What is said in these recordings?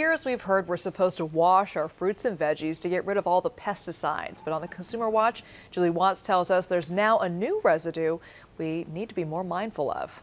years, we've heard we're supposed to wash our fruits and veggies to get rid of all the pesticides. But on the Consumer Watch, Julie Watts tells us there's now a new residue we need to be more mindful of.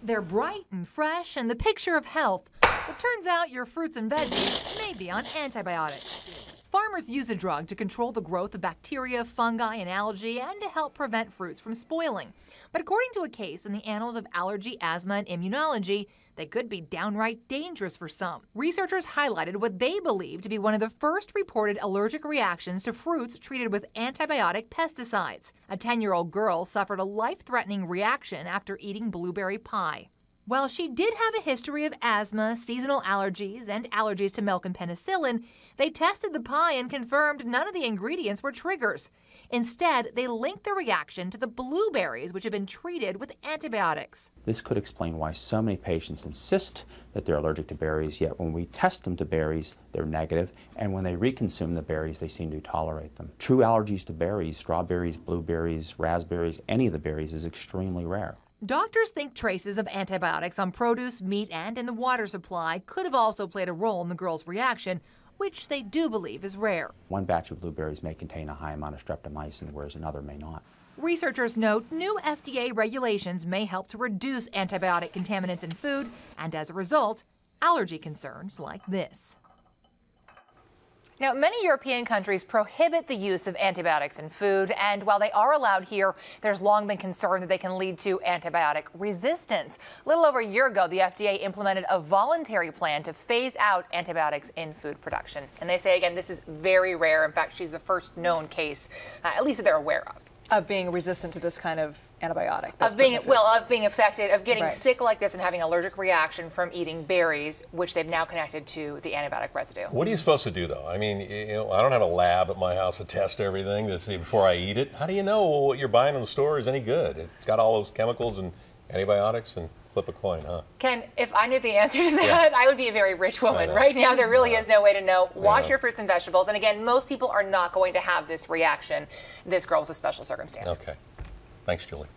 They're bright and fresh and the picture of health. It turns out your fruits and veggies may be on antibiotics. Farmers use a drug to control the growth of bacteria, fungi, and algae and to help prevent fruits from spoiling. But according to a case in the Annals of Allergy, Asthma, and Immunology, they could be downright dangerous for some. Researchers highlighted what they believe to be one of the first reported allergic reactions to fruits treated with antibiotic pesticides. A 10 year old girl suffered a life threatening reaction after eating blueberry pie. While she did have a history of asthma, seasonal allergies, and allergies to milk and penicillin, they tested the pie and confirmed none of the ingredients were triggers. Instead, they linked the reaction to the blueberries, which had been treated with antibiotics. This could explain why so many patients insist that they're allergic to berries, yet when we test them to berries, they're negative, and when they reconsume the berries, they seem to tolerate them. True allergies to berries, strawberries, blueberries, raspberries, any of the berries, is extremely rare. Doctors think traces of antibiotics on produce, meat, and in the water supply could have also played a role in the girl's reaction, which they do believe is rare. One batch of blueberries may contain a high amount of streptomycin, whereas another may not. Researchers note new FDA regulations may help to reduce antibiotic contaminants in food, and as a result, allergy concerns like this. Now, many European countries prohibit the use of antibiotics in food, and while they are allowed here, there's long been concern that they can lead to antibiotic resistance. A little over a year ago, the FDA implemented a voluntary plan to phase out antibiotics in food production. And they say, again, this is very rare. In fact, she's the first known case, uh, at least that they're aware of of being resistant to this kind of antibiotic. Of being well, of being affected, of getting right. sick like this and having an allergic reaction from eating berries, which they've now connected to the antibiotic residue. What are you supposed to do though? I mean, you know, I don't have a lab at my house to test everything to see before I eat it. How do you know what you're buying in the store is any good? It's got all those chemicals and antibiotics and flip a coin, huh? Ken, if I knew the answer to that, yeah. I would be a very rich woman. Right now, there really is no way to know. Wash your fruits and vegetables. And again, most people are not going to have this reaction. This girl was a special circumstance. Okay. Thanks, Julie.